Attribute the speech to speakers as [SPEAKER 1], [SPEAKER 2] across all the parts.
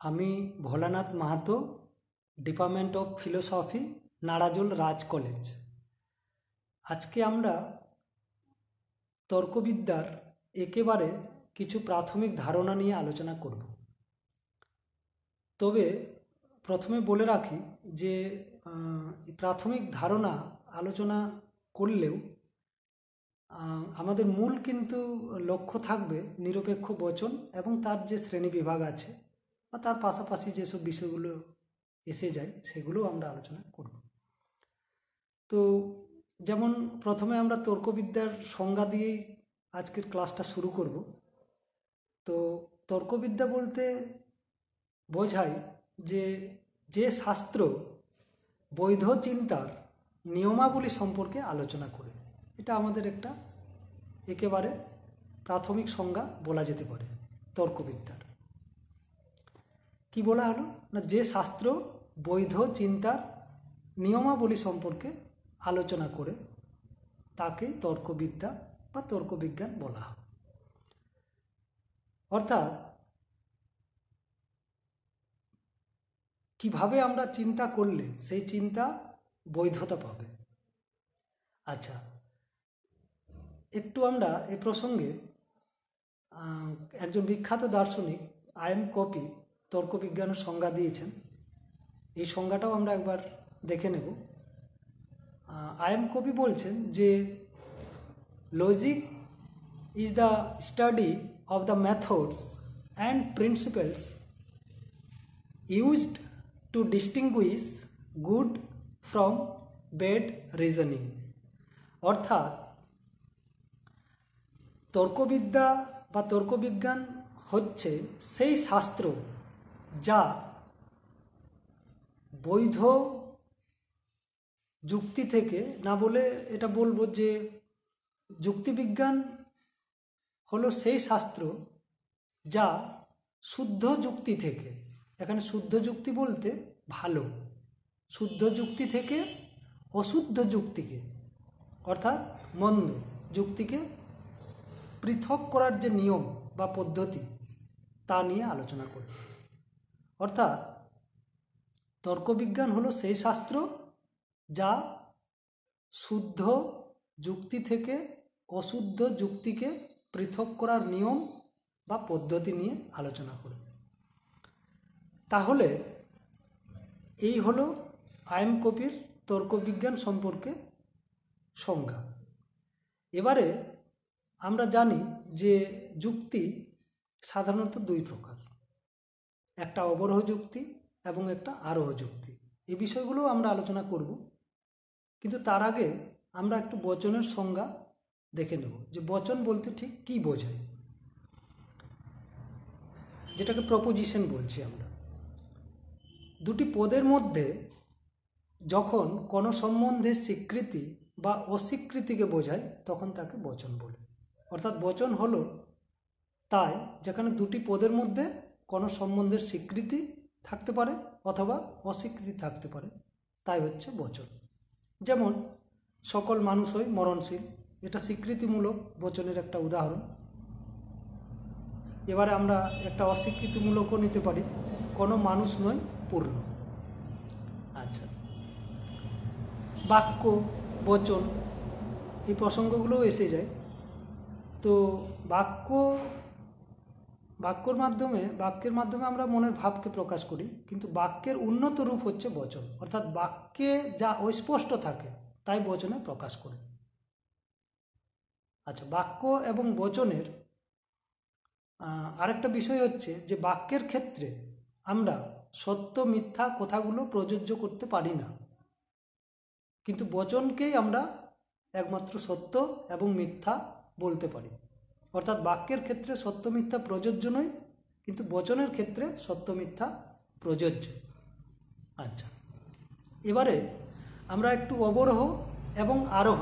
[SPEAKER 1] আমি Bholanath Mahato department of philosophy Narajole Raj college আজকে আমরা তর্কবিদ্যার একেবারে কিছু প্রাথমিক ধারণা নিয়ে আলোচনা করব। তবে প্রথমে বলে রাখি যে প্রাথমিক ধারণা আলোচনা করলেও আমাদের মূল কিন্তু লক্ষ্য থাকবে নিরপেক্ষ বচন এবং তার যে শ্রেণি বিভাগ আছে বা তার পাশাপাশি যেসব বিষয়গুলো এসে যায়, সেগুলোও আমরা আলোচনা করব। তো যেমন প্রথমে আমরা তর্কবিদ্যার সংজ্ঞা দিয়েই আজকের ক্লাসটা শুরু করব। তো তর্কবিদ্যা বলতে বোঝায় যে যে শাস্ত্র বৈধ চিন্তার নিয়মাবলী সম্পর্কে আলোচনা করে, এটা আমাদের একটা একেবারে প্রাথমিক সংজ্ঞা বলা যেতে পারে তর্কবিদ্যার। কি বলা হলো? না, যে শাস্ত্র, বৈধ, চিন্তার নিয়মাবলী সম্পর্কে আলোচনা করে তাকে তর্কবিদ্যা বা তর্কবিজ্ঞান বলা হয়। অর্থাৎ কীভাবে আমরা চিন্তা করলে সেই চিন্তা বৈধতা পাবে? আচ্ছা একটু আমরা এ প্রসঙ্গে একজন বিখ্যাত দার্শনিক, আই এম কপি তর্কবিজ্ঞানের সংজ্ঞা দিয়েছেন। এই সংজ্ঞাটাও আমরা একবার দেখে নেব। আই এম কপি বলছেন যে logic is the study of the methods and principles used to distinguish good from bad reasoning অর্থাৎ, তর্কবিদ্যা বা তর্কবিজ্ঞান হচ্ছে সেই শাস্ত্র যা বৈধ যুক্তি থেকে, না বলে এটা বলব যে যুক্তিবিজ্ঞান হলো সেই শাস্ত্র যা শুদ্ধ যুক্তি থেকে, এখানে শুদ্ধ যুক্তি বলতে ভালো, শুদ্ধ যুক্তি থেকে অশুদ্ধ যুক্তিকে, অর্থাৎ মন্দ যুক্তিকে পৃথক করার যে নিয়ম বা পদ্ধতি তা নিয়ে আলোচনা করে অর্থাৎ তর্কবিজ্ঞান হলো সেই শাস্ত্র যা শুদ্ধ যুক্তি থেকে অশুদ্ধ যুক্তিকে পৃথক করার নিয়ম বা পদ্ধতি নিয়ে আলোচনা করে। তাহলে এই হলো আইএম কপির তর্কবিজ্ঞান সম্পর্কে সংজ্ঞা। এবারে আমরা জানি যে যুক্তি সাধারণত দুই প্রকার। একটা অবরোহ যুক্তি এবং একটা আরোহ যুক্তি। এই বিষয়গুলো আমরা আলোচনা করব। কিন্তু তার আগে আমরা একটু বচনের সংজ্ঞা দেখে নেব। যে বচন বলতে ঠিক কী বোঝায়? যেটাকে প্রপোজিশন বলছি আমরা। দুটি পদের মধ্যে যখন কোনো সম্বন্ধের স্বীকৃতি বা অস্বীকৃতিকে বোঝায়, তখন তাকে বচন বলে। অর্থাৎ বচন হলো তাই যেখানে দুটি পদের মধ্যে কোনো সম্বন্ধের স্বীকৃতি থাকতে পারে অথবা অস্বীকৃতি থাকতে পারে, তাই হচ্ছে বচন। যেমন, সকল মানুষই মরণশীল, এটা স্বীকৃতিমূলক বচনের একটা উদাহরণ। এবারে আমরা একটা অস্বীকৃতিমূলকও নিতে পারি, কোনো মানুষ নয় পূর্ণ। আচ্ছা। বাক্য, বচন এই প্রসঙ্গগুলোও এসে যায়। তো বাক্য বাক্যর মাধ্যমে, বাক্যের মাধ্যমে আমরা মনের ভাবকে প্রকাশ করি, কিন্তু বাক্যের উন্নত রূপ হচ্ছে বচন। অর্থাৎ বাক্যে যা অস্পষ্ট থাকে, তাই বচনে প্রকাশ করে। আচ্ছা বাক্য এবং বচনের আরেকটা বিষয় হচ্ছে যে বাক্যের ক্ষেত্রে আমরা সত্য, মিথ্যা কথাগুলো প্রযোজ্য করতে পারি না। কিন্তু বচনকেই আমরা একমাত্র সত্য এবং মিথ্যা বলতে পারি। অর্থাৎ বাক্যের ক্ষেত্রে সত্য মিথ্যা প্রযোজ্য নয়, কিন্তু বচনের ক্ষেত্রে সত্য মিথ্যা প্রযোজ্য। আচ্ছা এবারে আমরা একটু অবরোহ এবং আরোহ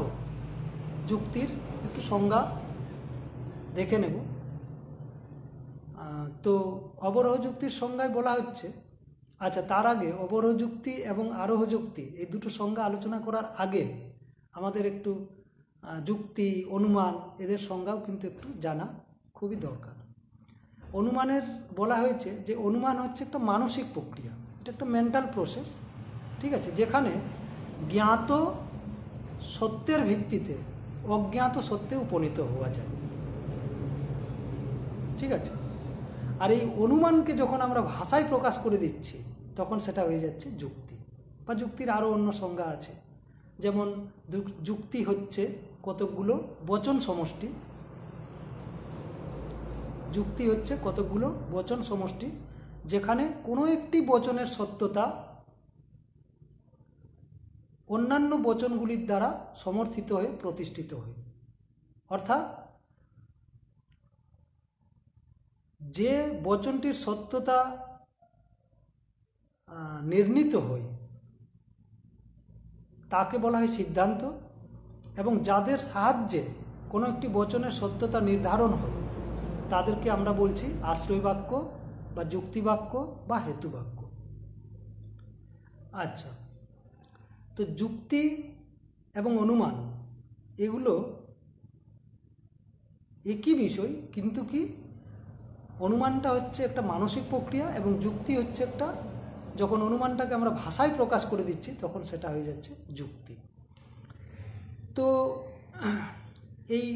[SPEAKER 1] যুক্তির একটু সংজ্ঞা দেখে নেব। তো অবরোহ যুক্তির সংজ্ঞায় বলা হচ্ছে আচ্ছা তার আগে অবরোহ যুক্তি এবং আরোহ যুক্তি, এই দুটো সংজ্ঞা আলোচনা করার আগে আমাদের একটু যুক্তি, অনুমান, এদের সংজ্ঞাও কিন্তু একটু জানা খুবই দরকার। অনুমানের বলা হয়েছে যে অনুমান হচ্ছে একটা মানসিক প্রক্রিয়া, এটা একটা মেন্টাল প্রসেস ঠিক আছে? যেখানে জ্ঞাত সত্যের ভিত্তিতে অজ্ঞাত সত্যে উপনীত হওয়া যায়, ঠিক আছে? আর এই অনুমানকে যখন আমরা ভাষায় প্রকাশ করে দিচ্ছি, তখন সেটা হয়ে যাচ্ছে যুক্তি, বা যুক্তির আরও অন্য সংজ্ঞা আছে। যেমন যুক- যুক্তি হচ্ছে কতকগুলো বচন সমষ্টি। যুক্তি হচ্ছে কতকগুলো বচন সমষ্টি, যেখানে কোনো একটি বচনের সত্যতা অন্যান্য বচনগুলির দ্বারা সমর্থিত হয়ে প্রতিষ্ঠিত হয়। অর্থাৎ যে বচনটির সত্যতা নির্ণীত হয়, তাকে বলা হয় সিদ্ধান্ত। এবং যাদের সাহায্যে কোনো একটি বচনের সত্যতা নির্ধারণ হয়, তাদেরকে আমরা বলছি আশ্রয় বাক্য বা যুক্তি বাক্য বা হেতু বাক্য আচ্ছা তো যুক্তি এবং অনুমান, এগুলো একই বিষয়, কিন্তু কি অনুমানটা হচ্ছে একটা মানসিক প্রক্রিয়া এবং যুক্তি হচ্ছে একটা, যখন অনুমানটাকে আমরা ভাষায় প্রকাশ করে দিচ্ছি, তখন সেটা হয়ে যাচ্ছে যুক্তি। তো এই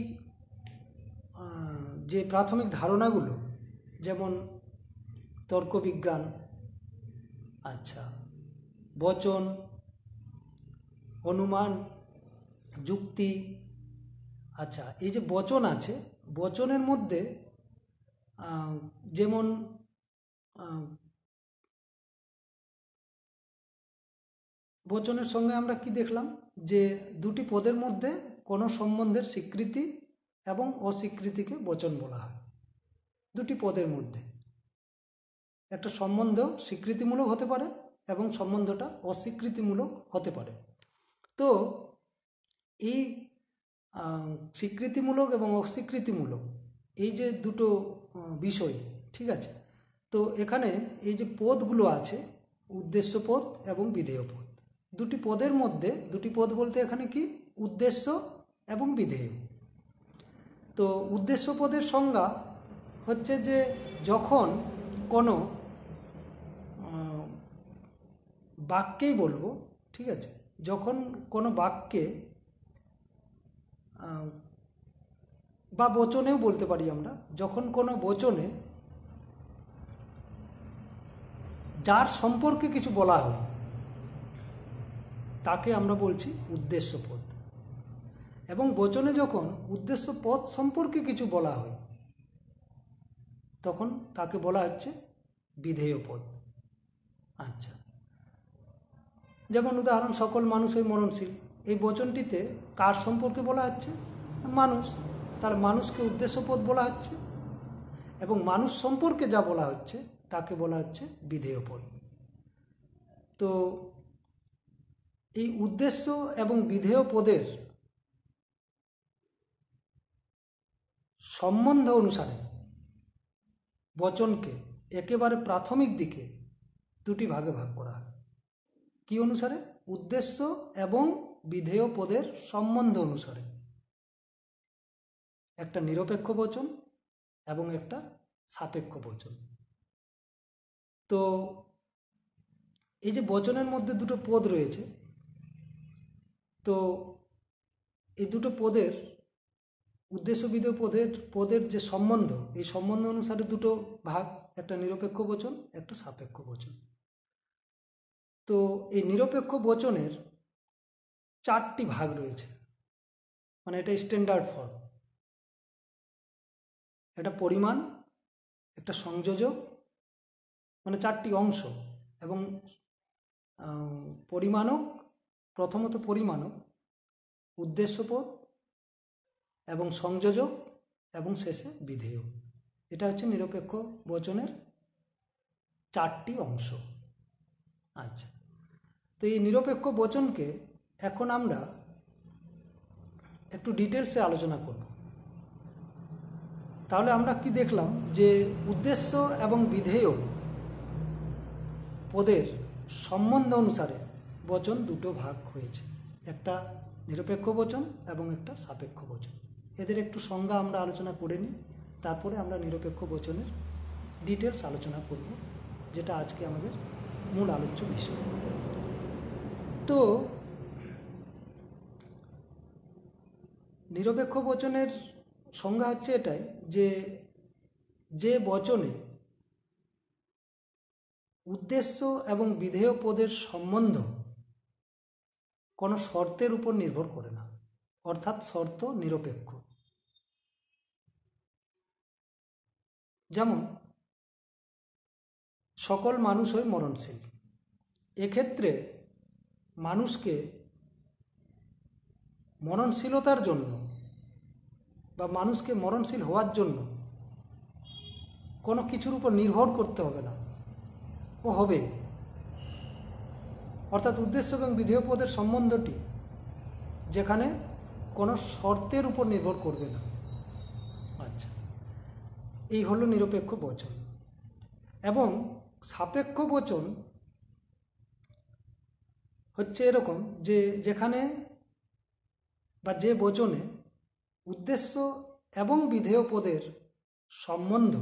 [SPEAKER 1] যে প্রাথমিক ধারণাগুলো, যেমন তর্কবিজ্ঞান আচ্ছা বচন, অনুমান, যুক্তি আচ্ছা এই যে বচন আছে, বচনের মধ্যে যেমন বচনের সঙ্গে আমরা কি দেখলাম? যে দুটি পদের মধ্যে কোনো সম্বন্ধের স্বীকৃতি এবং অস্বীকৃতিকে বচন বলা হয়। দুটি পদের মধ্যে। একটা সম্বন্ধ স্বীকৃতিমূলক হতে পারে এবং সম্বন্ধটা অস্বীকৃতিমূলক হতে পারে। তো এই স্বীকৃতিমূলক এবং অস্বীকৃতিমূলক এই যে দুটো বিষয়, ঠিক আছে? তো এখানে এই যে পদগুলো আছে, উদ্দেশ্য পদ এবং বিধেয় পদ। দুটি পদের মধ্যে, দুটি পদ বলতে এখানে কি? উদ্দেশ্য এবং বিধেয়। তো উদ্দেশ্য পদের সংজ্ঞা হচ্ছে যে যখন কোনো বাক্যেই বলব, ঠিক আছে? যখন কোনো বাক্যে বা বচনেও বলতে পারি আমরা, যখন কোনো বচনে যার সম্পর্কে কিছু বলা হয় তাকে আমরা বলছি উদ্দেশ্য পদ এবং বচনে যখন উদ্দেশ্য পদ সম্পর্কে কিছু বলা হয়, তখন তাকে বলা হচ্ছে বিধেয় পদ আচ্ছা। যেমন উদাহরণ, সকল মানুষই মরণশীল। এই বচনটিতে কার সম্পর্কে বলা হচ্ছে? মানুষ। তার মানুষকে উদ্দেশ্যপদ বলা হচ্ছে এবং মানুষ সম্পর্কে যা বলা হচ্ছে, তাকে বলা হচ্ছে বিধেয় পদ তো এই উদ্দেশ্য এবং বিধেয় পদের সম্বন্ধ অনুসারে বচনকে একেবারে প্রাথমিক দিকে দুটি ভাগে ভাগ করা হয়। কি অনুসারে? উদ্দেশ্য এবং বিধেয় পদের সম্বন্ধ অনুসারে। একটা নিরপেক্ষ বচন এবং একটা সাপেক্ষ বচন। তো এই যে বচনের মধ্যে দুটো পদ রয়েছে তো এই দুটো পদের উদ্দেশ্য বিধেয় পদের পদের যে সম্বন্ধ এই সম্বন্ধ অনুসারে দুটো ভাগ একটা নিরপেক্ষ বচন একটা সাপেক্ষ বচন। তো এই নিরপেক্ষ বচনের চারটি ভাগ রয়েছে মানে এটা স্ট্যান্ডার্ড ফর্ম এটা পরিমাণ একটা সংযোজক মানে চারটি অংশ এবং আহ, পরিমাণক প্রথমত পরিমাণক, উদ্দেশ্যপদ এবং সংযোজক এবং শেষে বিধেয় এটা হচ্ছে নিরপেক্ষ বচনের চারটি অংশ। আচ্ছা তো এই নিরপেক্ষ বচনকে এখন আমরা একটু ডিটেলসে আলোচনা করব। তাহলে আমরা কি দেখলাম যে উদ্দেশ্য এবং বিধেয় পদের সম্বন্ধ অনুসারে বচন দুটো ভাগ হয়েছে। একটা নিরপেক্ষ বচন এবং একটা সাপেক্ষ বচন। এদের একটু সংজ্ঞা আমরা আলোচনা করে নিই, তারপরে আমরা নিরপেক্ষ বচনের ডিটেলস আলোচনা করব, যেটা আজকে আমাদের মূল আলোচ্য বিষয়। তো, নিরপেক্ষ বচনের সংজ্ঞা হচ্ছে এটাই যে যে বচনে উদ্দেশ্য এবং বিধেয় পদের সম্বন্ধ কোনো শর্তের উপর নির্ভর করে না। অর্থাৎ শর্ত নিরপেক্ষ। যেমন, সকল মানুষই মরণশীল। এক্ষেত্রে মানুষকে মরণশীলতার জন্য বা মানুষকে মরণশীল হওয়ার জন্য কোনো কিছুর উপর নির্ভর করতে হবে না। ও হবে অর্থাৎ উদ্দেশ্য এবং বিধেয় পদের সম্বন্ধটি যেখানে কোনো শর্তের উপর নির্ভর করবে না। আচ্ছা এই হলো নিরপেক্ষ বচন। এবং সাপেক্ষ বচন হচ্ছে এরকম যে যেখানে বা যে বচনে উদ্দেশ্য এবং বিধেয় পদের সম্বন্ধ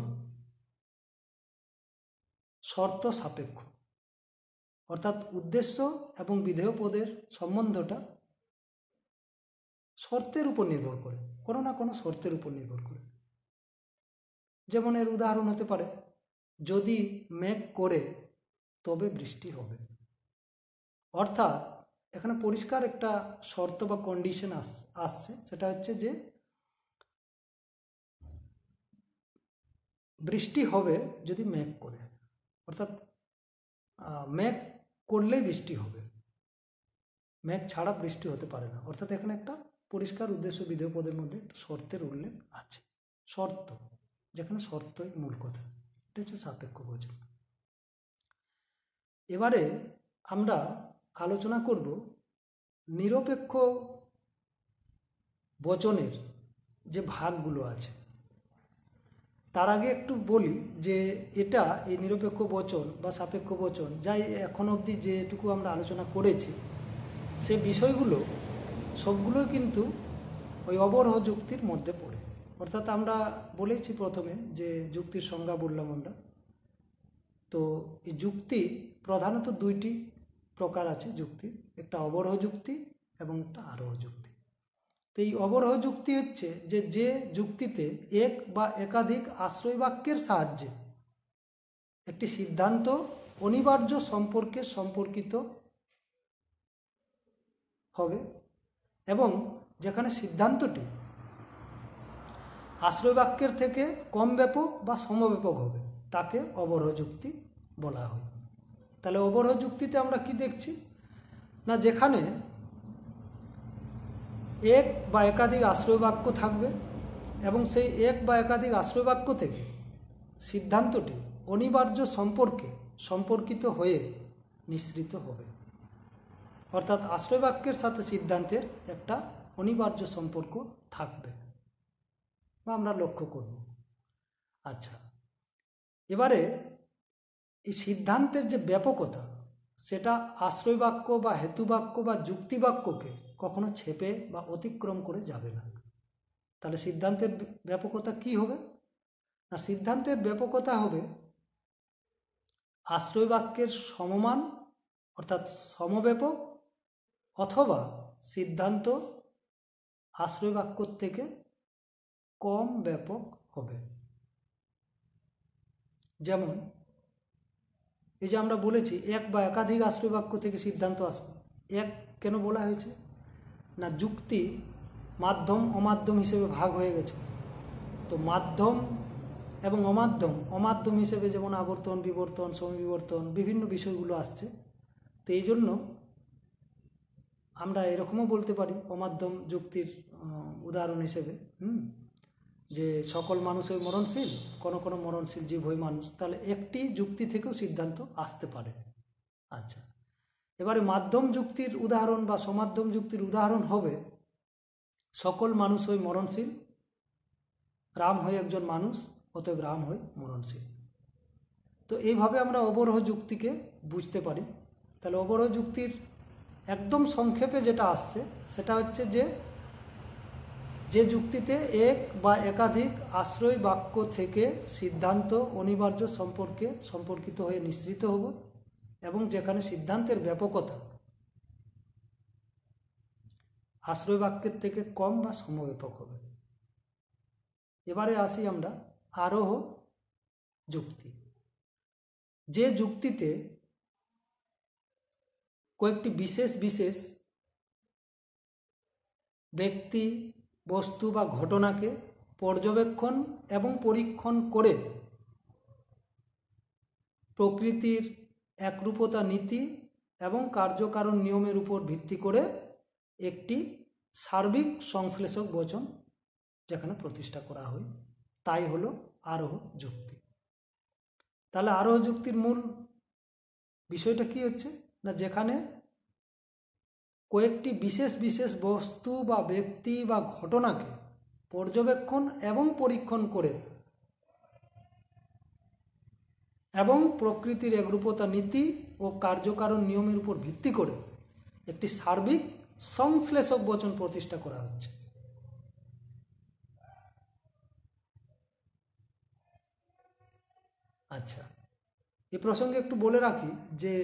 [SPEAKER 1] শর্ত সাপেক্ষ। অর্থাৎ উদ্দেশ্য এবং বিধেয় পদের সম্বন্ধটা শর্তের উপর নির্ভর করে, কোনো না কোনো শর্তের উপর নির্ভর করে। যেমন এর উদাহরণ হতে পারে, যদি মেঘ করে, তবে বৃষ্টি হবে। অর্থাৎ এখানে পরিষ্কার একটা শর্ত বা কন্ডিশন আসছে, সেটা হচ্ছে যে বৃষ্টি হবে যদি মেঘ করে। অর্থাৎ মেঘ করলেই বৃষ্টি হবে। মেঘ ছাড়া বৃষ্টি হতে পারে না। অর্থাৎ এখানে একটা পরিষ্কার উদ্দেশ্য বিধেয় পদের মধ্যে শর্তের উল্লেখ আছে। শর্ত, যেখানে শর্তই মূল কথা। এটা হচ্ছে সাপেক্ষ বচন এবারে আমরা আলোচনা করব নিরপেক্ষ বচনের যে ভাগগুলো আছে। তার আগে একটু বলি যে এটা এই নিরপেক্ষ বচন বা সাপেক্ষ বচন, যাই এখন অবধি যেটুকু আমরা আলোচনা করেছি, সে বিষয়গুলো সবগুলোই কিন্তু ওই অবরহ যুক্তির মধ্যে পড়ে। অর্থাৎ আমরা বলেছি প্রথমে যে যুক্তির সংজ্ঞা বললাম আমরা। তো এই যুক্তি প্রধানত দুইটি প্রকার আছে, যুক্তি, একটা অবরহ যুক্তি এবং একটা আরোহ যুক্তি। তো এই অবরহ যুক্তি হচ্ছে যে যে যুক্তিতে এক বা একাধিক আশ্রয় বাক্যের সাহায্যে একটি সিদ্ধান্ত অনিবার্য সম্পর্কে সম্পর্কিত হবে এবং যেখানে সিদ্ধান্তটি আশ্রয় বাক্যের থেকে কম ব্যাপক বা সমব্যাপক হবে, তাকে অবরহ যুক্তি বলা হয়। তাহলে অবরহ যুক্তিতে আমরা কি দেখছি? না, যেখানে এক বা একাধিক আশ্রয় বাক্য থাকবে এবং সেই এক বা একাধিক আশ্রয় বাক্য থেকে সিদ্ধান্তটি অনিবার্য সম্পর্কে সম্পর্কিত হয়ে নিঃসৃত হবে। অর্থাৎ আশ্রয় বাক্যের সাথে সিদ্ধান্তের একটা অনিবার্য সম্পর্ক থাকবে বা আমরা লক্ষ্য করব। আচ্ছা এবারে এই সিদ্ধান্তের যে ব্যাপকতা, সেটা আশ্রয় বাক্য বা হেতু বাক্য বা যুক্তিবাক্যকে কখনো ছেপে বা অতিক্রম করে যাবে না। তাহলে সিদ্ধান্তের ব্যাপকতা কি হবে? না, সিদ্ধান্তের ব্যাপকতা হবে আশ্রয় বাক্যের সমমান, অর্থাৎ সমব্যাপক, অথবা সিদ্ধান্ত আশ্রয় বাক্যর থেকে কম ব্যাপক হবে। যেমন, এই যে আমরা বলেছি, এক বা একাধিক আশ্রয় বাক্য থেকে সিদ্ধান্ত আসবে। এক কেন বলা হয়েছে? না যুক্তি মাধ্যম অমাধ্যম হিসেবে ভাগ হয়ে গেছে। তো মাধ্যম এবং অমাধ্যম অমাধ্যম হিসেবে যেমন আবর্তন, বিবর্তন, সমবিবর্তন বিভিন্ন বিষয়গুলো আসছে। তো এই জন্য আমরা এরকমও বলতে পারি অমাধ্যম যুক্তির উদাহরণ হিসেবে, হুম? যে সকল মানুষই মরণশীল, কোনো কোনো মরণশীল জীব হয় মানুষ, তাহলে একটি যুক্তি থেকেও সিদ্ধান্ত আসতে পারে। আচ্ছা। এবারে মাধ্যম যুক্তির উদাহরণ বা সমাধ্যম যুক্তির উদাহরণ হবে, সকল মানুষ হয় মরণশীল, রাম হয় একজন মানুষ, অতএব রাম হয় মরণশীল। তো এইভাবে আমরা অবরোহ যুক্তিকে বুঝতে পারি। তাহলে অবরোহ যুক্তির একদম সংক্ষেপে যেটা আসছে, সেটা হচ্ছে যে যে যুক্তিতে এক বা একাধিক আশ্রয় বাক্য থেকে সিদ্ধান্ত অনিবার্য সম্পর্কে সম্পর্কিত হয়ে নিঃসৃত হব। এবং যেখানে সিদ্ধান্তের ব্যাপকতা। আশ্রয় বাক্যের থেকে কম বা সমব্যাপক হবে। এবারে আসি আমরা আরোহ যুক্তি। যে যুক্তিতে কয়েকটি বিশেষ বিশেষ ব্যক্তি, বস্তু বা ঘটনাকে পর্যবেক্ষণ এবং পরীক্ষণ করে প্রকৃতির একরূপতা নীতি এবং কার্যকারণ নিয়মের উপর ভিত্তি করে একটি সার্বিক সংশ্লেষক বচন যেখানে প্রতিষ্ঠা করা হয়। তাই হলো আরোহ যুক্তি। তাহলে আরোহ যুক্তির মূল বিষয়টা কি হচ্ছে? না যেখানে কয়েকটি বিশেষ বিশেষ বস্তু বা ব্যক্তি বা ঘটনাকে পর্যবেক্ষণ এবং পরীক্ষণ করে এবং প্রকৃতির একরূপতা নীতি ও কার্যকারণ নিয়মের উপর ভিত্তি করে একটি সার্বিক সংশ্লেষক বচন প্রতিষ্ঠা করা হচ্ছে। আচ্ছা এ প্রসঙ্গে একটু বলে রাখি যে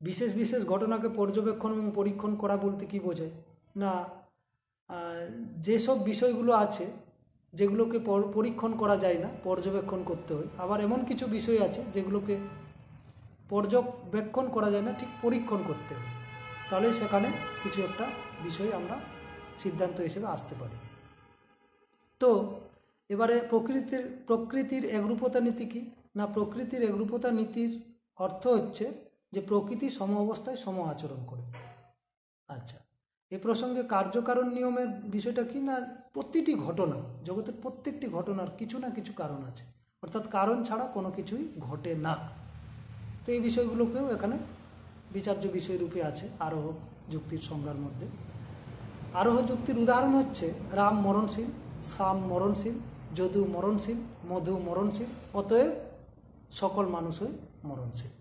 [SPEAKER 1] বিশেষ বিশেষ ঘটনাকে পর্যবেক্ষণ এবং পরীক্ষণ করা বলতে কি বোঝায়? না যেসব বিষয়গুলো আছে যেগুলোকে পরীক্ষণ করা যায় না, পর্যবেক্ষণ করতে হয়। আবার এমন কিছু বিষয় আছে যেগুলোকে পর্যবেক্ষণ করা যায় না, ঠিক পরীক্ষণ করতে হয়। তাহলে সেখানে কিছু একটা বিষয় আমরা সিদ্ধান্ত হিসেবে আসতে পারি। তো, এবারে প্রকৃতির প্রকৃতির একরূপতা নীতি কি? না, প্রকৃতির একরূপতা নীতির অর্থ হচ্ছে যে প্রকৃতি সম অবস্থায় সম আচরণ করে। আচ্ছা এ প্রসঙ্গে কার্যকারণ নিয়মের বিষয়টা কি না প্রতিটি ঘটনা, জগতের প্রত্যেকটি ঘটনার কিছু না কিছু কারণ আছে। অর্থাৎ কারণ ছাড়া কোনো কিছুই ঘটে না। তো এই বিষয়গুলোকেও এখানে বিচার্য বিষয়রূপে আছে আরোহ যুক্তির সংজ্ঞার মধ্যে। আরোহ যুক্তির উদাহরণ হচ্ছে, রাম মরণশীল সাম মরণশীল, যদু মরণশীল, মধু মরণশীল, অতএব সকল মানুষই মরণশীল।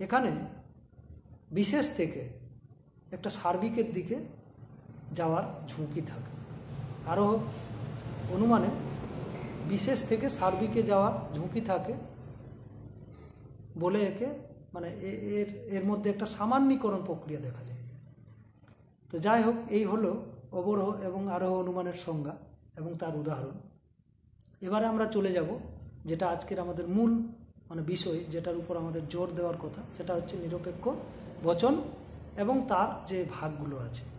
[SPEAKER 1] এখানে বিশেষ থেকে একটা সার্বিকের দিকে যাওয়ার ঝুঁকি থাকে। আরও অনুমানে বিশেষ থেকে সার্বিকে যাওয়ার ঝুঁকি থাকে বলে একে মানে এর এর মধ্যে একটা সামান্যীকরণ প্রক্রিয়া দেখা যায়। তো যাই হোক, এই হলো অবরোহ এবং আরোহ অনুমানের সংজ্ঞা এবং তার উদাহরণ। এবারে আমরা চলে যাব, যেটা আজকের আমাদের মূল মানে বিষয়, যেটার উপর আমাদের জোর দেওয়ার কথা, সেটা হচ্ছে নিরপেক্ষ বচন এবং তার যে ভাগগুলো আছে।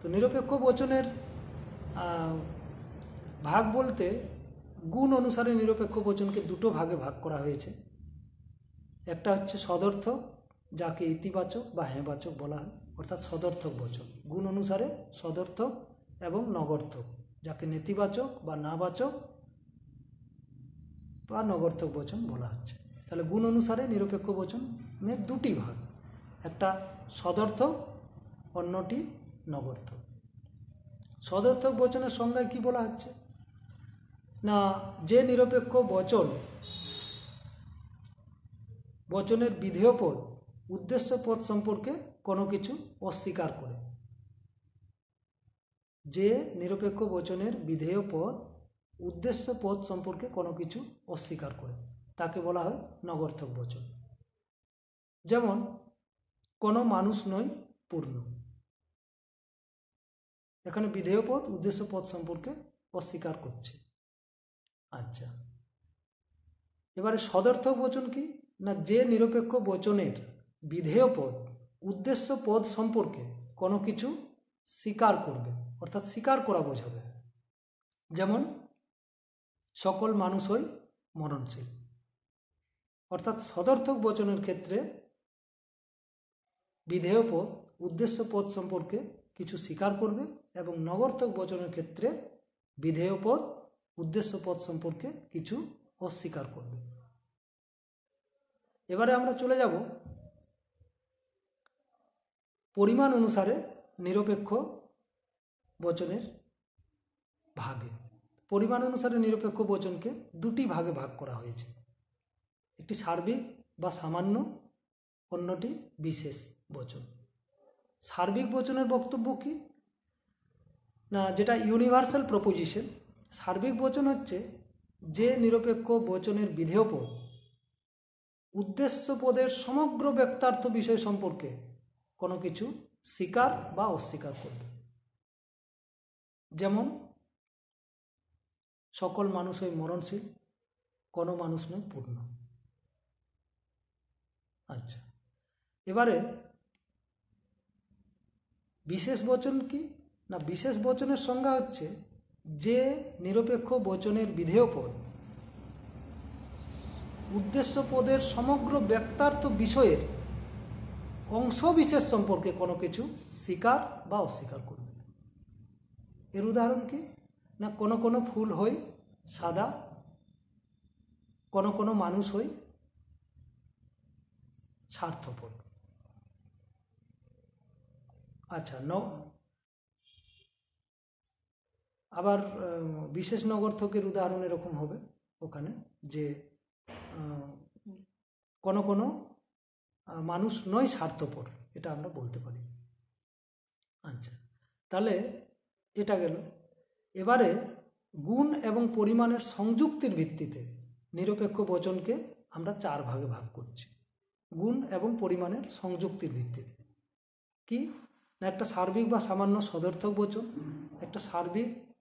[SPEAKER 1] তো নিরপেক্ষ বচনের ভাগ বলতে গুণ অনুসারে নিরপেক্ষ বচনকে দুটো ভাগে ভাগ করা হয়েছে। একটা হচ্ছে সদর্থক, যাকে ইতিবাচক বা হ্যাঁবাচক বলা হয়, অর্থাৎ সদর্থক বচন। গুণ অনুসারে সদর্থক এবং নগর্থক, যাকে নেতিবাচক বা নাবাচক বা নগর্থক বচন বলা হচ্ছে। তাহলে গুণ অনুসারে নিরপেক্ষ বচনের দুটি ভাগ, একটা সদর্থক, অন্যটি নগর্থক সদর্থক বচনের সংজ্ঞায় কি বলা হচ্ছে? না, যে নিরপেক্ষ বচন, বচনের বিধেয় পদ উদ্দেশ্য পদ সম্পর্কে কোনো কিছু অস্বীকার করে। যে নিরপেক্ষ বচনের বিধেয় পদ উদ্দেশ্য পদ সম্পর্কে কোনো কিছু অস্বীকার করে, তাকে বলা হয় নগর্থক বচন। যেমন, কোনো মানুষ নয় পূর্ণ। এখানে বিধেয় পদ, উদ্দেশ্য পদ সম্পর্কে অস্বীকার করছে। আচ্ছা। এবারে সদর্থক বচন কি? না যে নিরপেক্ষ বচনের বিধেয় পদ, উদ্দেশ্য পদ সম্পর্কে কোনো কিছু স্বীকার করবে, অর্থাৎ স্বীকার করা বোঝাবে। যেমন, সকল মানুষই মরণশীল। অর্থাৎ সদর্থক বচনের ক্ষেত্রে বিধেয় পদ, উদ্দেশ্য পদ সম্পর্কে কিছু স্বীকার করবে এবং নগর্থক বচনের ক্ষেত্রে বিধেয় পদ, উদ্দেশ্য পদ সম্পর্কে কিছু অস্বীকার করবে। এবারে আমরা চলে যাব পরিমাণ অনুসারে নিরপেক্ষ বচনের ভাগে। পরিমাণ অনুসারে নিরপেক্ষ বচনকে দুটি ভাগে ভাগ করা হয়েছে। একটি সার্বিক বা সামান্য, অন্যটি বিশেষ বচন। সার্বিক বচনের বক্তব্য কি? না, যেটা ইউনিভার্সাল প্রপোজিশন সার্বিক বচন হচ্ছে যে নিরপেক্ষ বচনের বিধেয় পদ উদ্দেশ্য পদের সমগ্র ব্যক্তার্থ বিষয় সম্পর্কে কোনো কিছু স্বীকার বা অস্বীকার করবে। যেমন, সকল মানুষই মরণশীল, কোনো মানুষ নয় পূর্ণ। আচ্ছা এবারে বিশেষ বচন কি? না, বিশেষ বচনের সংজ্ঞা হচ্ছে যে নিরপেক্ষ বচনের বিধেয় পদ উদ্দেশ্য পদের সমগ্র ব্যক্তার্থ বিষয়ের অংশ বিশেষ সম্পর্কে কোনো কিছু স্বীকার বা অস্বীকার করবে এর উদাহরণ কি? না, কোনো কোনো ফুল হই সাদা, কোনো কোনো মানুষ হই স্বার্থপর। আচ্ছা ন আবার বিশেষ নগর্থকের উদাহরণ এরকম হবে ওখানে যে কোনো কোনো মানুষ নয় স্বার্থপর, এটা আমরা বলতে পারি। আচ্ছা তাহলে এটা গেল। এবারে গুণ এবং পরিমাণের সংযুক্তির ভিত্তিতে নিরপেক্ষ বচনকে আমরা চার ভাগে ভাগ করছি। গুণ এবং পরিমাণের সংযুক্তির ভিত্তিতে। কি? না একটা সার্বিক বা সামান্য সদর্থক বচন একটা সার্বিক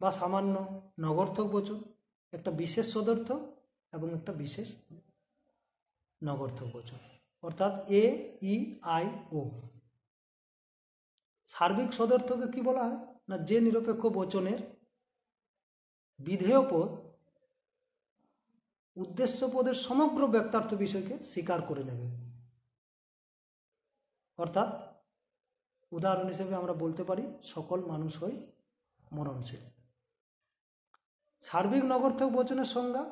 [SPEAKER 1] বা সামান্য নগর্থক বচন একটা বিশেষ সদর্থক এবং একটা বিশেষ নগর্থক বচন অর্থাৎ এ, ই, আই, ও। সার্বিক সদর্থকে কি বলা হয়? না যে নিরপেক্ষ বচনের বিধেয় পদ উদ্দেশ্য পদের সমগ্র ব্যক্তার্থ বিষয়কে স্বীকার করে নেবে। অর্থাৎ উদাহরণ হিসেবে আমরা বলতে পারি, সকল মানুষ হয় মরণশীল। সার্বিক নগর্থক বচনের সংজ্ঞা,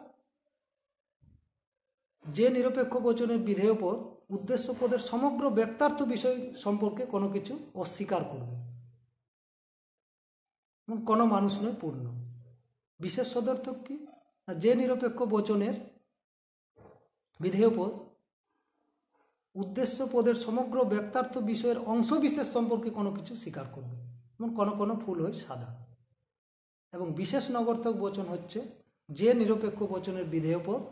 [SPEAKER 1] যে নিরপেক্ষ বচনের বিধেয় পদ উদ্দেশ্য পদের সমগ্র ব্যক্তার্থ বিষয় সম্পর্কে কোনো কিছু অস্বীকার করবে। কোনো মানুষ নয়, পূর্ণ। বিশেষ সদর্থক কি? যে নিরপেক্ষ বচনের বিধেয় পদ উদ্দেশ্য পদের সমগ্র ব্যক্তার্থ বিষয়ের অংশ বিশেষ সম্পর্কে কোনো কিছু স্বীকার করবে যেমন কোনো কোনো ফুল হয় সাদা। এবং বিশেষ নগর্থক বচন হচ্ছে যে নিরপেক্ষ বচনের বিধেয় পদ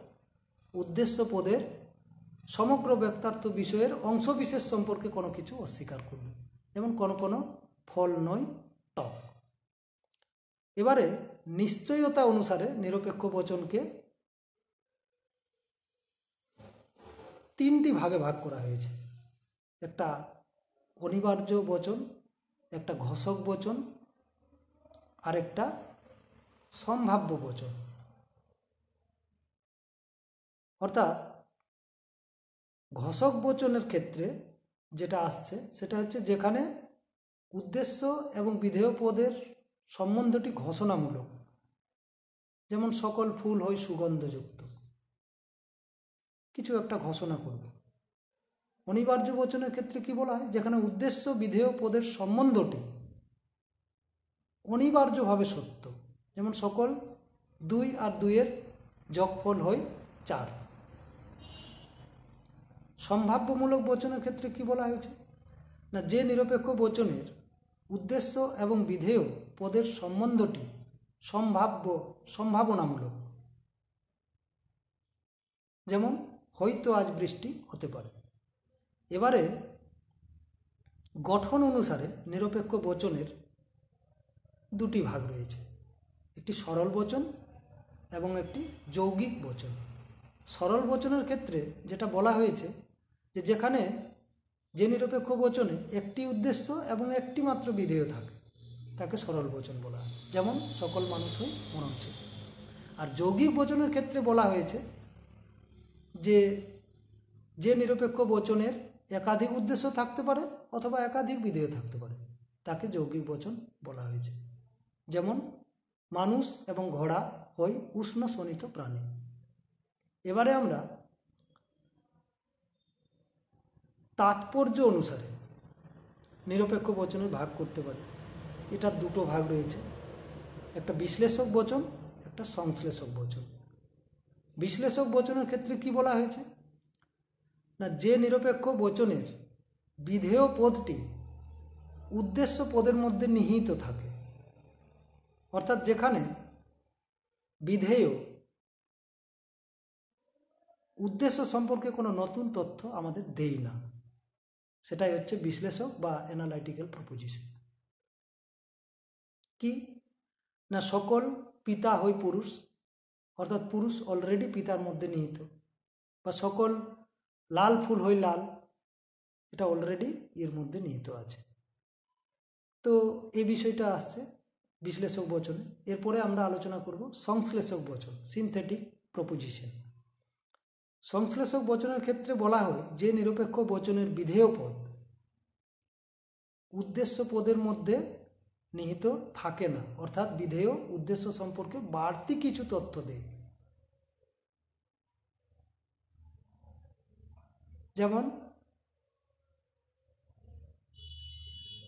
[SPEAKER 1] উদ্দেশ্য পদের সমগ্র ব্যক্তার্থ বিষয়ের অংশ বিশেষ সম্পর্কে কোনো কিছু অস্বীকার করবে যেমন কোনো কোনো ফল নয় টক। এবারে নিশ্চয়তা অনুসারে নিরপেক্ষ বচনকে তিনটি ভাগে ভাগ করা হয়েছে। একটা অনিবার্য বচন, একটা ঘোষক বচন, আর একটা সম্ভাব্য বচন। অর্থাৎ ঘোষক বচনের ক্ষেত্রে যেটা আসছে, সেটা হচ্ছে যেখানে উদ্দেশ্য এবং বিধেয় পদের সম্বন্ধটি ঘোষণামূলক। যেমন সকল ফুল হয় সুগন্ধযুক্ত। কিছু একটা ঘোষণা করবে। অনিবার্য বচনের ক্ষেত্রে কি বলা হয়? যেখানে উদ্দেশ্য, বিধেয়, পদের সম্বন্ধটি অনিবার্যভাবে সত্য। যেমন সকল দুই আর দুইয়ের যোগফল হয় চার। সম্ভাব্যমূলক বচনের ক্ষেত্রে কি বলা হয়েছে? না, যে নিরপেক্ষ বচনের উদ্দেশ্য এবং বিধেয় পদের সম্বন্ধটি সম্ভাব্য, সম্ভাবনামূলক। যেমন হয়তো আজ বৃষ্টি হতে পারে। এবারে গঠন অনুসারে নিরপেক্ষ বচনের দুটি ভাগ রয়েছে, একটি সরল বচন এবং একটি যৌগিক বচন। সরল বচনের ক্ষেত্রে যেটা বলা হয়েছে যে যেখানে যে নিরপেক্ষ বচনে একটি উদ্দেশ্য এবং একটি মাত্র বিধেয় থাকে, তাকে সরল বচন বলা হয়। যেমন সকল মানুষই মরণশীল। আর যৌগিক বচনের ক্ষেত্রে বলা হয়েছে যে যে নিরপেক্ষ বচনের একাধিক উদ্দেশ্য থাকতে পারে অথবা একাধিক বিধেয় থাকতে পারে, তাকে যৌগিক বচন বলা হয়েছে। যেমন, মানুষ এবং ঘোড়া হয় উষ্ণ শোণিত প্রাণী। এবারে আমরা তাৎপর্য অনুসারে নিরপেক্ষ বচনের ভাগ করতে পারি। এটার দুটো ভাগ রয়েছে, একটা বিশ্লেষক বচন, একটা সংশ্লেষক বচন। বিশ্লেষক বচনের ক্ষেত্রে কি বলা হয়েছে? না, যে নিরপেক্ষ বচনের বিধেয় পদটি উদ্দেশ্য পদের মধ্যে নিহিত থাকে, অর্থাৎ যেখানে বিধেয় উদ্দেশ্য সম্পর্কে কোনো নতুন তথ্য আমাদের দেই না। সেটাই হচ্ছে বিশ্লেষক বা অ্যানালাইটিক্যাল প্রপোজিশন কি? না, সকল পিতা হই পুরুষ অর্থাৎ পুরুষ অলরেডি পিতার মধ্যে নিহিত। বা সকল লাল ফুল হই লাল, এটা অলরেডি এর মধ্যে নিহিত আছে। তো এই বিষয়টা আসছে বিশ্লেষক বচনে। এরপরে আমরা আলোচনা করব সংশ্লেষক বচন সিনথেটিক প্রপোজিশন সংশ্লেষক বচনের ক্ষেত্রে বলা হয় যে নিরপেক্ষ বচনের বিধেয় পদ উদ্দেশ্য পদের মধ্যে নিহিত থাকে না। অর্থাৎ বিধেয় উদ্দেশ্য সম্পর্কে বাড়তি কিছু তথ্য দেয় যেমন,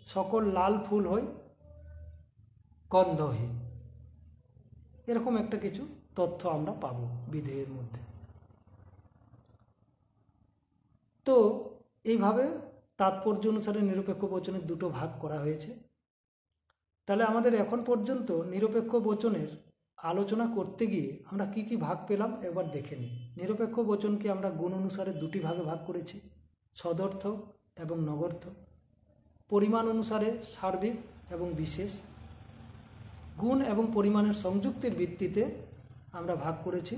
[SPEAKER 1] সকল লাল ফুল হয় গন্ধহীন। এরকম একটা কিছু তথ্য আমরা পাবো বিধেয়ের মধ্যে। তো, এইভাবে তাৎপর্য অনুসারে নিরপেক্ষ বচনের দুটো ভাগ করা হয়েছে। তাহলে আমাদের এখন পর্যন্ত নিরপেক্ষ বচনের আলোচনা করতে গিয়ে আমরা কি কি ভাগ পেলাম একবার দেখে নিই। নিরপেক্ষ বচনকে আমরা গুণ অনুসারে দুটি ভাগে ভাগ করেছি সদর্থ এবং নগর্থ পরিমাণ অনুসারে সার্বিক এবং বিশেষ। গুণ এবং পরিমাণের সংযুক্তির ভিত্তিতে আমরা ভাগ করেছি,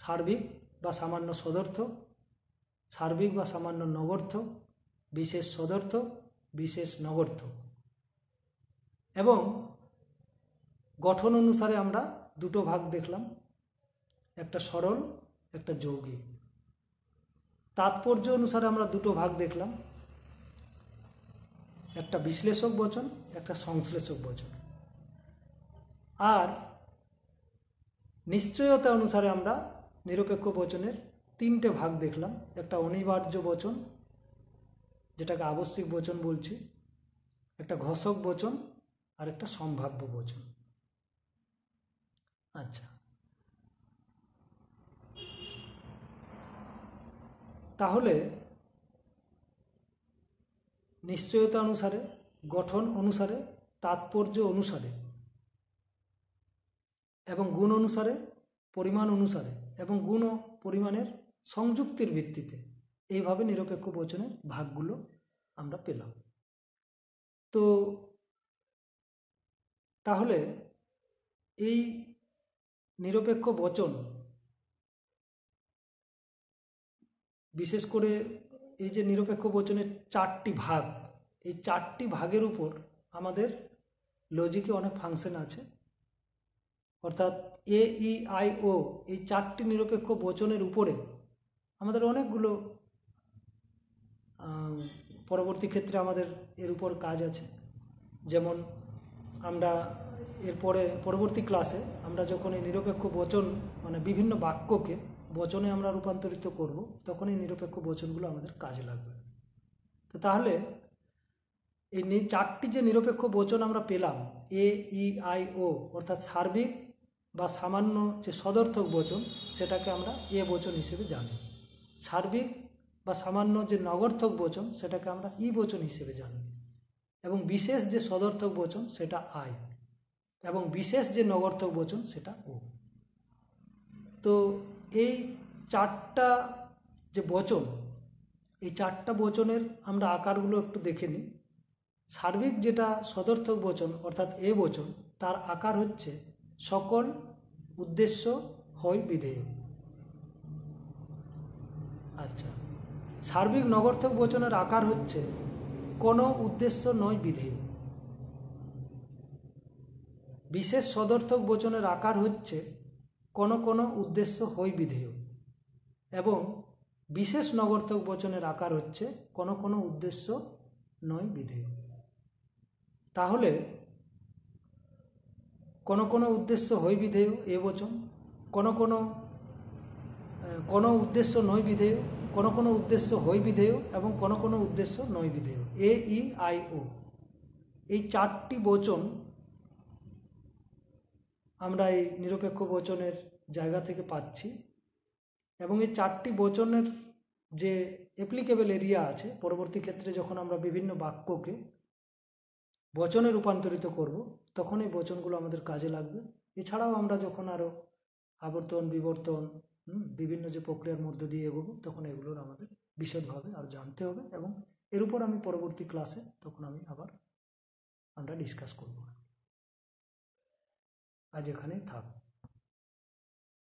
[SPEAKER 1] সার্বিক বা সামান্য সদর্থ সার্বিক বা সামান্য নগর্থ বিশেষ সদর্থ বিশেষ নগর্থ এবং গঠন অনুসারে আমরা দুটো ভাগ দেখলাম, একটা সরল, একটা যৌগিক। তাৎপর্য অনুসারে আমরা দুটো ভাগ দেখলাম, একটা বিশ্লেষক বচন, একটা সংশ্লেষক বচন। আর নিশ্চয়তা অনুসারে আমরা নিরপেক্ষ বচনের তিনটে ভাগ দেখলাম, একটা অনিবার্য বচন যেটাকে আবশ্যিক বচন বলছি, একটা ঘোষক বচন আর একটা সম্ভাব্য বচন। আচ্ছা। তাহলে নিশ্চয়তা অনুসারে, গঠন অনুসারে, তাৎপর্য অনুসারে এবং গুণ অনুসারে, পরিমাণ অনুসারে এবং গুণ পরিমাণের সংযুক্তির ভিত্তিতে। এইভাবে নিরপেক্ষ বচনের ভাগগুলো আমরা পেলাম। তো তাহলে এই নিরপেক্ষ বচন বিশেষ করে এই যে নিরপেক্ষ বচনের চারটি ভাগ, এই চারটি ভাগের উপর আমাদের লজিকে অনেক ফাংশন আছে। অর্থাৎ এ ই আই ও এই চারটি নিরপেক্ষ বচনের উপরে আমাদের অনেকগুলো পরবর্তী ক্ষেত্রে আমাদের এর উপর কাজ আছে। যেমন আমরা এরপরে পরবর্তী ক্লাসে আমরা যখন এই নিরপেক্ষ বচন মানে বিভিন্ন বাক্যকে বচনে আমরা রূপান্তরিত করব, তখন এই নিরপেক্ষ বচনগুলো আমাদের কাজে লাগবে। তো তাহলে এই চারটি যে নিরপেক্ষ বচন আমরা পেলাম, এ, ই, আই, ও, অর্থাৎ সার্বিক বা সামান্য যে সদর্থক বচন, সেটাকে আমরা এ বচন হিসেবে জানি। সার্বিক বা সামান্য যে নগর্থক বচন, সেটাকে আমরা ই বচন হিসেবে জানি। এবং বিশেষ যে সদর্থক বচন, সেটা আই। এবং বিশেষ যে নগর্থক বচন, সেটা ও। তো এই চারটা যে বচন, এই চারটা বচনের আমরা আকারগুলো একটু দেখে নিই। সার্বিক যেটা সদর্থক বচন, অর্থাৎ এ বচন, তার আকার হচ্ছে সকল উদ্দেশ্য, হয় বিধেয়। আচ্ছা। সার্বিক নগর্থক বচনের আকার হচ্ছে কোনো উদ্দেশ্য নয় বিধেয়। বিশেষ সদর্থক বচনের আকার হচ্ছে কোনো কোনো উদ্দেশ্য হই বিধেয় এবং বিশেষ নগর্থক বচনের আকার হচ্ছে কোনো কোনো উদ্দেশ্য নয় বিধেয়। তাহলে কোনো কোনো উদ্দেশ্য হই বিধেয় এ বচন, কোনো কোনো কোনো উদ্দেশ্য নয় বিধেয় কোনো কোনো উদ্দেশ্য হই বিধেয় এবং কোনো কোনো উদ্দেশ্য নয় বিধেয়। A, E, I, O. এই চারটি বচন আমরা এই নিরপেক্ষ বচনের জায়গা থেকে পাচ্ছি। এবং এই চারটি বচনের যে অ্যাপ্লিকেবল এরিয়া আছে, পরবর্তী ক্ষেত্রে যখন আমরা বিভিন্ন বাক্যকে বচনে রূপান্তরিত করব, তখন এই বচনগুলো আমাদের কাজে লাগবে। এছাড়াও আমরা যখন আরও আবর্তন, বিবর্তন বিভিন্ন যে প্রক্রিয়ার মধ্য দিয়ে এগোবো, তখন এগুলোর আমাদের বিশদভাবে আর জানতে হবে এবং এর উপর আমি পরবর্তী ক্লাসে তখন আমি আবার আমরা ডিসকাস করব। আজ এখানেই থাক।